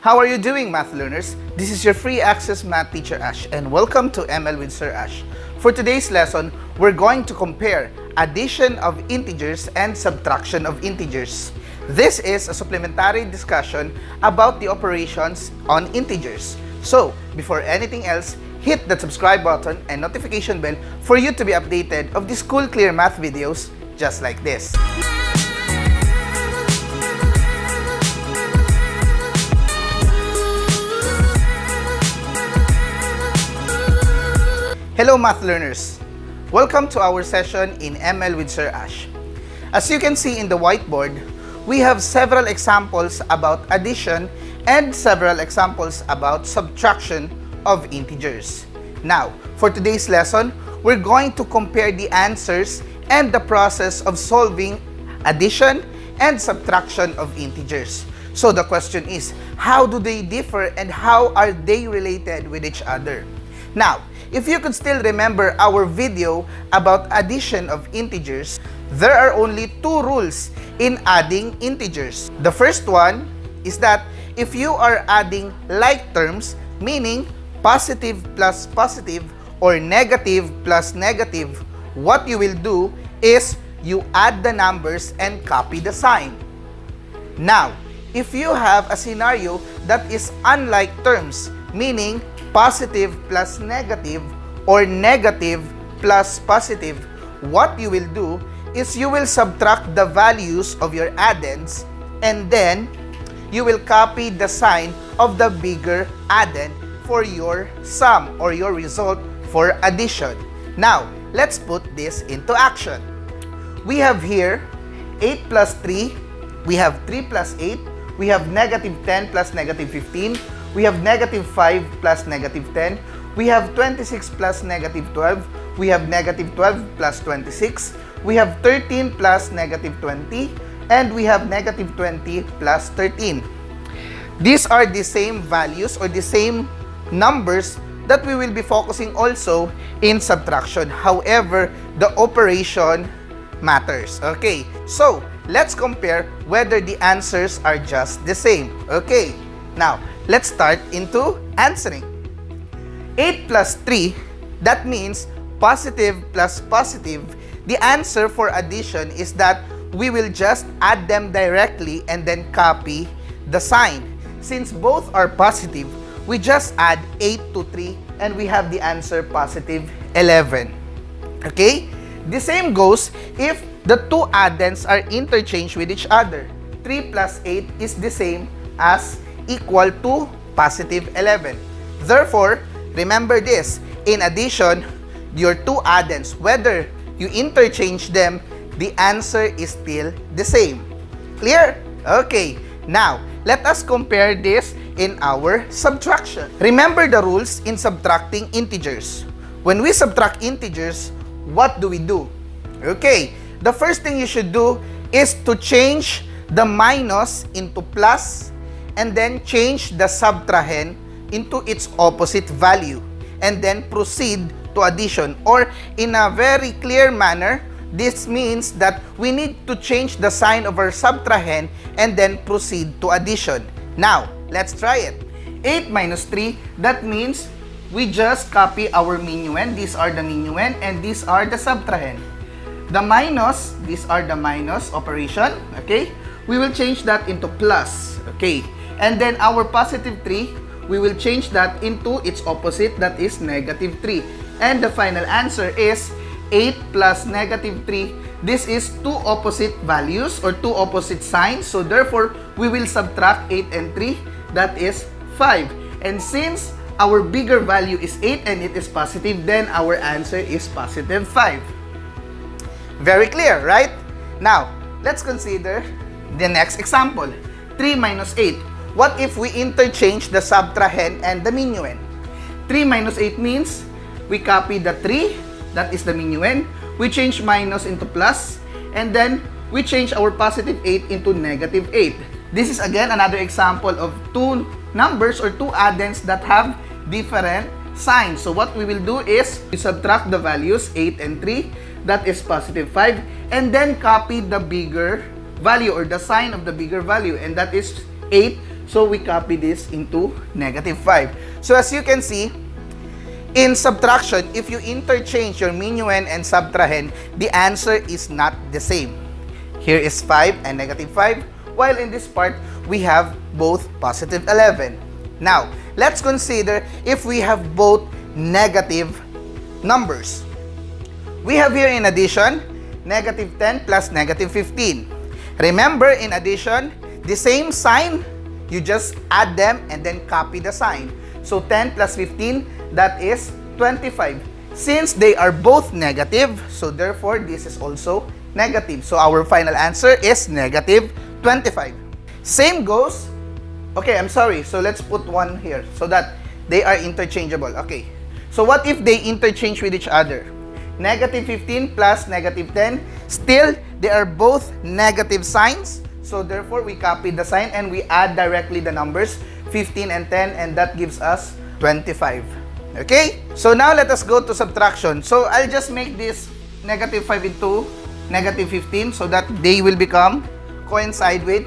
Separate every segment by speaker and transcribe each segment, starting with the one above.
Speaker 1: How are you doing, math learners? This is your free access math teacher Ash, and welcome to ML with Sir Ash. For today's lesson, we're going to compare addition of integers and subtraction of integers. This is a supplementary discussion about the operations on integers. So, before anything else, hit the subscribe button and notification bell for you to be updated of the school clear math videos just like this. Hello math learners! Welcome to our session in ML with Sir Ash. As you can see in the whiteboard, we have several examples about addition and several examples about subtraction of integers. Now, for today's lesson, we're going to compare the answers and the process of solving addition and subtraction of integers. So the question is, how do they differ and how are they related with each other? Now, if you could still remember our video about addition of integers, there are only two rules in adding integers. The first one is that if you are adding like terms, meaning positive plus positive or negative plus negative, what you will do is you add the numbers and copy the sign. Now, if you have a scenario that is unlike terms, meaning positive plus negative or negative plus positive, what you will do is you will subtract the values of your addends and then you will copy the sign of the bigger addend for your sum or your result for addition. Now, let's put this into action. We have here 8 plus 3, we have 3 plus 8, we have negative 10 plus negative 15, we have negative 5 plus negative 10. We have 26 plus negative 12. We have negative 12 plus 26. We have 13 plus negative 20. And we have negative 20 plus 13. These are the same values or the same numbers that we will be focusing also in subtraction. However, the operation matters. Okay, so let's compare whether the answers are just the same. Okay, now let's start into answering. 8 plus 3, that means positive plus positive. The answer for addition is that we will just add them directly and then copy the sign. Since both are positive, we just add 8 to 3 and we have the answer positive 11. Okay? The same goes if the two addends are interchanged with each other. 3 plus 8 is the same as equal to positive 11. Therefore, remember this, in addition, your two addends, whether you interchange them, the answer is still the same. Clear? Okay, now, let us compare this in our subtraction. Remember the rules in subtracting integers. When we subtract integers, what do we do? Okay, the first thing you should do is to change the minus into plus and then change the subtrahend into its opposite value and then proceed to addition or in a very clear manner this means that we need to change the sign of our subtrahend and then proceed to addition. Now, let's try it. 8 minus 3, that means we just copy our minuend. These are the minuend and these are the subtrahend. The minus, these are the minus operation, okay? We will change that into plus, okay? And then our positive 3, we will change that into its opposite, that is negative 3. And the final answer is 8 plus negative 3. This is two opposite values or two opposite signs. So therefore, we will subtract 8 and 3. That is 5. And since our bigger value is 8 and it is positive, then our answer is positive 5. Very clear, right? Now, let's consider the next example. 3 minus 8. What if we interchange the subtrahend and the minuend? 3 minus 8 means we copy the 3, that is the minuend. We change minus into plus, and then we change our positive 8 into negative 8. This is again another example of two numbers or two addends that have different signs. So what we will do is we subtract the values 8 and 3, that is positive 5, and then copy the bigger value or the sign of the bigger value, and that is 8 So we copy this into negative 5. So as you can see, in subtraction, if you interchange your minuend and subtrahend, the answer is not the same. Here is 5 and negative 5, while in this part, we have both positive 11. Now, let's consider if we have both negative numbers. We have here in addition, negative 10 plus negative 15. Remember, in addition, the same sign, you just add them and then copy the sign. So 10 plus 15, that is 25. Since they are both negative, so therefore this is also negative. So our final answer is negative 25. Same goes, okay, I'm sorry. So let's put one here so that they are interchangeable. Okay. So what if they interchange with each other? Negative 15 plus negative 10, still they are both negative signs. So therefore, we copy the sign and we add directly the numbers 15 and 10 and that gives us 25. Okay? So now let us go to subtraction. So I'll just make this negative 5 into negative 15 so that they will become coincide with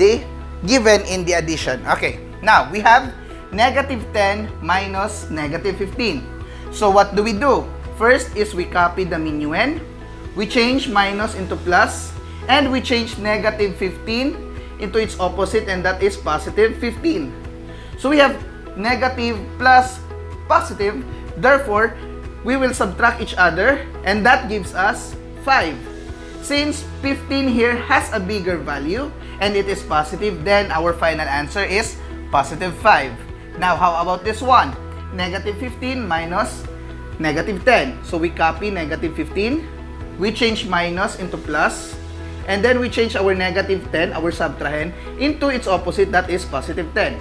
Speaker 1: the given in the addition. Okay. Now, we have negative 10 minus negative 15. So what do we do? First is we copy the minuend. We change minus into plus and we change negative 15 into its opposite and that is positive 15. So we have negative plus positive, therefore, we will subtract each other and that gives us 5. Since 15 here has a bigger value and it is positive, then our final answer is positive 5. Now, how about this one? Negative 15 minus negative 10. So we copy negative 15, we change minus into plus, And then we change our negative 10, our subtrahend, into its opposite, that is positive 10.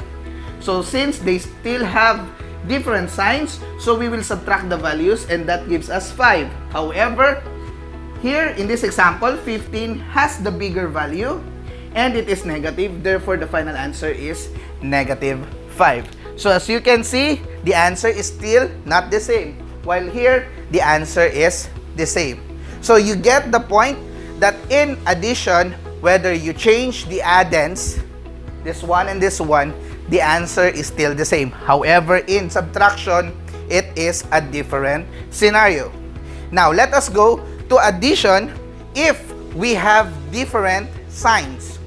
Speaker 1: So since they still have different signs, so we will subtract the values and that gives us 5. However, here in this example, 15 has the bigger value and it is negative. Therefore, the final answer is negative 5. So as you can see, the answer is still not the same. While here, the answer is the same. So you get the point that in addition, whether you change the addends, this one and this one, the answer is still the same. However, in subtraction, it is a different scenario. Now, let us go to addition if we have different signs.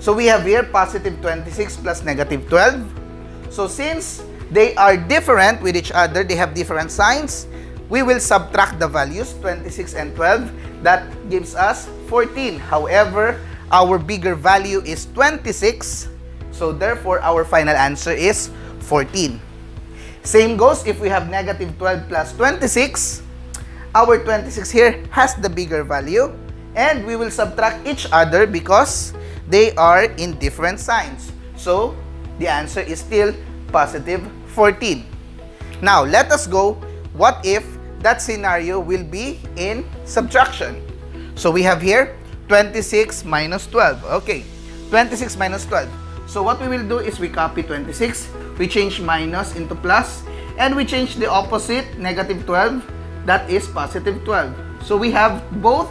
Speaker 1: So, we have here positive 26 plus negative 12. So, since they are different with each other, they have different signs, we will subtract the values 26 and 12 that gives us 14. However, our bigger value is 26. So therefore, our final answer is 14. Same goes if we have negative 12 plus 26. Our 26 here has the bigger value. And we will subtract each other because they are in different signs. So, the answer is still positive 14. Now, let us go, what if that scenario will be in subtraction. So we have here 26 minus 12. Okay, 26 minus 12. So what we will do is we copy 26, we change minus into plus, and we change the opposite, negative 12, that is positive 12. So we have both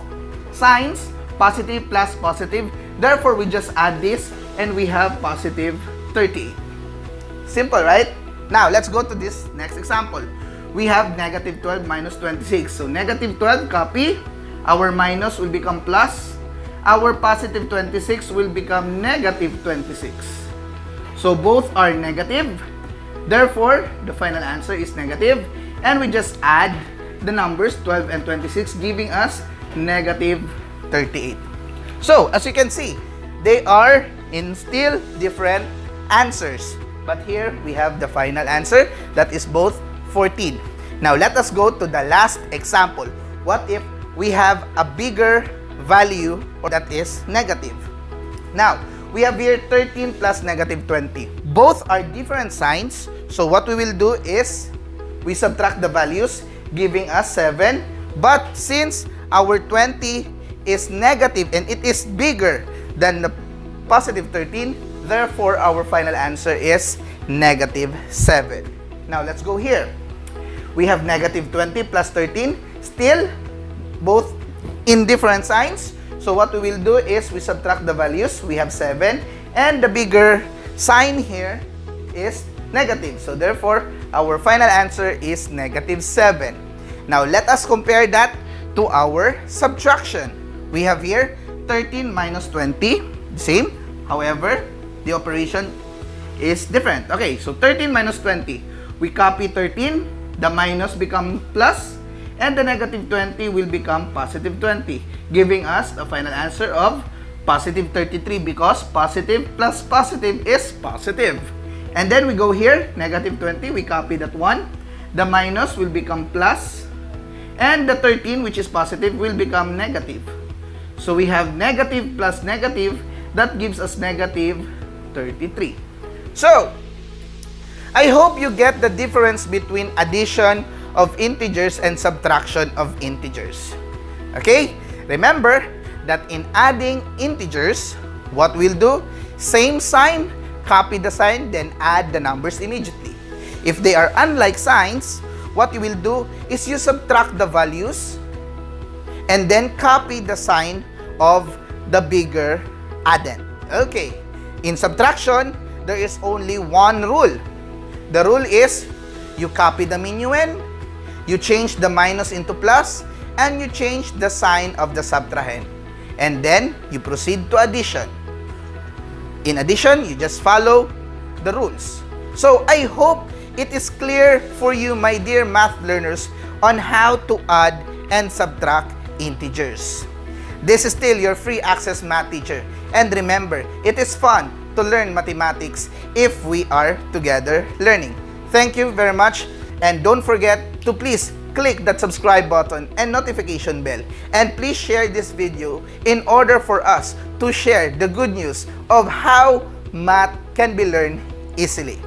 Speaker 1: signs, positive plus positive. Therefore, we just add this and we have positive 30. Simple, right? Now, let's go to this next example we have negative 12 minus 26. So negative 12, copy. Our minus will become plus. Our positive 26 will become negative 26. So both are negative. Therefore, the final answer is negative. And we just add the numbers 12 and 26 giving us negative 38. So, as you can see, they are in still different answers. But here, we have the final answer that is both 14. Now, let us go to the last example. What if we have a bigger value or that is negative? Now, we have here 13 plus negative 20. Both are different signs. So, what we will do is we subtract the values giving us 7. But since our 20 is negative and it is bigger than the positive 13, therefore our final answer is negative 7. Now, let's go here. We have negative 20 plus 13. Still, both in different signs. So what we will do is we subtract the values. We have 7. And the bigger sign here is negative. So therefore, our final answer is negative 7. Now, let us compare that to our subtraction. We have here 13 minus 20, same. However, the operation is different. Okay, so 13 minus 20. We copy 13, the minus become plus, and the negative 20 will become positive 20, giving us a final answer of positive 33 because positive plus positive is positive. And then we go here, negative 20, we copy that one. The minus will become plus, and the 13, which is positive, will become negative. So we have negative plus negative, that gives us negative 33. So, I hope you get the difference between addition of integers and subtraction of integers. Okay? Remember, that in adding integers, what we'll do, same sign, copy the sign, then add the numbers immediately. If they are unlike signs, what you will do is you subtract the values and then copy the sign of the bigger addend. Okay, in subtraction, there is only one rule. The rule is you copy the minuend, you change the minus into plus, and you change the sign of the subtrahend and then you proceed to addition. In addition, you just follow the rules. So I hope it is clear for you, my dear math learners, on how to add and subtract integers. This is still your free access math teacher. And remember, it is fun to learn mathematics if we are together learning. Thank you very much. And don't forget to please click that subscribe button and notification bell. And please share this video in order for us to share the good news of how math can be learned easily.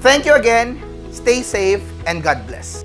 Speaker 1: Thank you again, stay safe, and God bless.